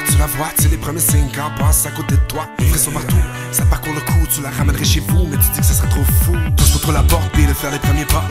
que tu la vois, sais, les premiers signes quand passe à côté de toi. Frissons partout, ça parcourt le cou, tu la ramènerais chez vous, mais tu dis que ça serait trop fou. Tous contre la porte et de faire les premiers pas.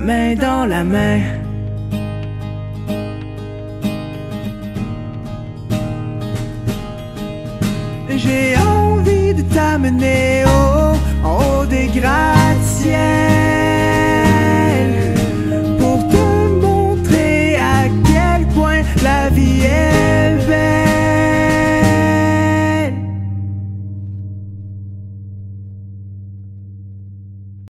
Main dans la main. J'ai envie de t'amener